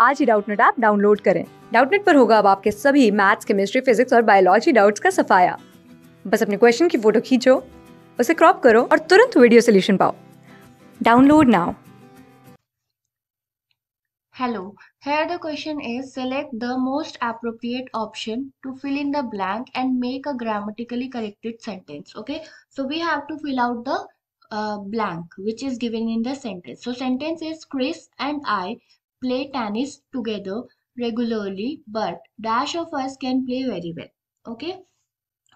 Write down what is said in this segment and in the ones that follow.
आज ही Doubtnut app download करें। डाउटनेट पर होगा अब आपके सभी मैथ्स, केमिस्ट्री, फिजिक्स और बायोलॉजी डाउट्स का सफाया। बस अपने क्वेश्चन की फ़ोटो खींचो, उसे क्रॉप करो और तुरंत वीडियो सोल्यूशन पाओ। Download now. Hello here the question is select the most appropriate option to fill in the blank and make a grammatically corrected sentence okay so we have to fill out the blank which is given in the sentence so sentence is Chris and I play tennis together regularly but dash of us can play very well. Okay,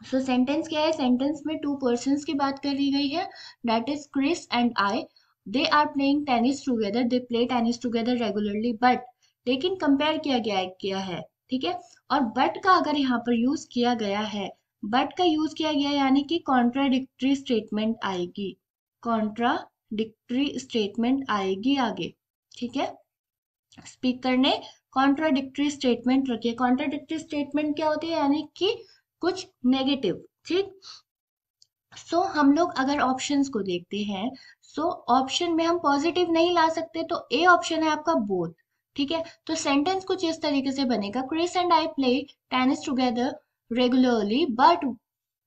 so sentence क्या है? Sentence में two persons की बात करी गई है। That is Chris and I. They are playing tennis together they play tennis together regularly but लेकिन compare किया गया किया है ठीक है? और बट का अगर यहाँ पर यूज़ किया गया है बट का यूज़ किया गया यानी कि कॉन्ट्राडिक्टरी स्टेटमेंट आएगी। कॉन्ट्राडिक्टरी स्टेटमेंट आएगी आगे ठीक है? स्पीकर ने कॉन्ट्राडिक्टरी स्टेटमेंट रखी है। कॉन्ट्राडिक्टरी स्टेटमेंट क्या होती है? यानी कि कुछ नेगेटिव ठीक? सो so, हम लोग अगर ऑप्शंस को देखते हैं सो so, ऑप्शन में हम पॉजिटिव नहीं ला सकते तो ए ऑप्शन है आपका बोथ ठीक है? तो सेंटेंस कुछ इस तरीके से बनेगा। Chris and I play tennis together regularly but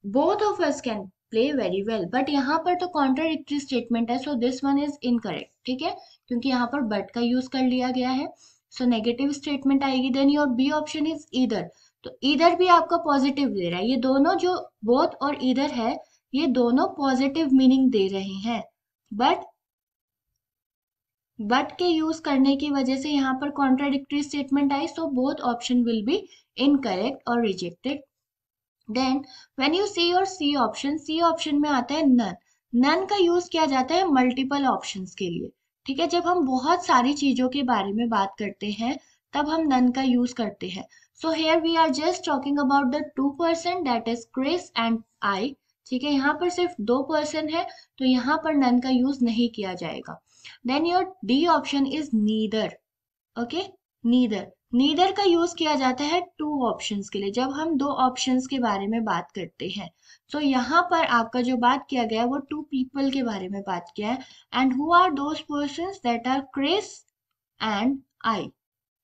both of us can play very well but यहाँ पर तो कॉन्ट्राडिक्टरी स्टेटमेंट है so this one is incorrect ठीक है? क्योंकि यहाँ पर बट का यूज़ कर लिया गया है। सो नेगेटिव स्टेटमेंट आएगी then your B option is either तो इधर भी आपका पॉजिटिव दे रहा है। ये दोनों जो बोथ और इधर है, ये दोनों पॉजिटिव मीनिंग दे रहे हैं। बट बट के यूज़ करने की वजह से यहाँ पर contradictory statement I so both option will be incorrect और rejected then when you see और सी ऑप्शन सी ऑप्शन में आता है नन नन का यूज़ किया जाता है मल्टीपल ऑप्शन के लिए. ठीक है? जब हम बहुत सारी चीज़ों के बारे में बात करते हैं, तब हम नन का यूज़ करते हैं. So here we are just talking about the two person that is Chris and I ठीक है? यहाँ पर सिर्फ़ दो पर्सन है तो यहाँ पर नन का यूज़ नहीं किया जाएगा. Then your D option is neither okay neither neither का यूज़ किया जाता है टू ऑप्शंस के लिए जब हम दो ऑप्शंस के बारे में बात करते हैं। सो so, यहाँ पर आपका जो बात किया गया है वो टू पीपल के बारे में बात किया है। And who are those person that are Chris and I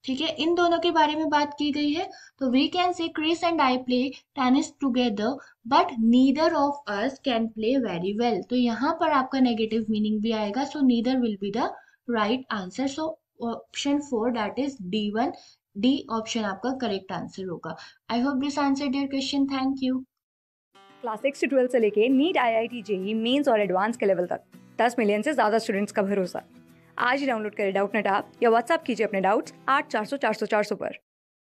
ठीक है इन दोनों के बारे में बात की गई है। तो we can say Chris and I play tennis together but neither of us can play very well तो यहाँ पर आपका नेगेटिव मीनिंग भी आएगा so neither will be the right answer so option four that is D one D option आपका correct answer होगा। I hope this answer dear question thank you class six से twelfth से लेके NEET I I T JEE Mains और advance के level तक। दस million से ज़्यादा स्टूडेंट्स का भरोसा। आज ही डाउनलोड करें डाउट नेट आप या व्हाट्सअप कीजिए अपने डाउट्स आठ चार सौ चार सौ चार सौ पर।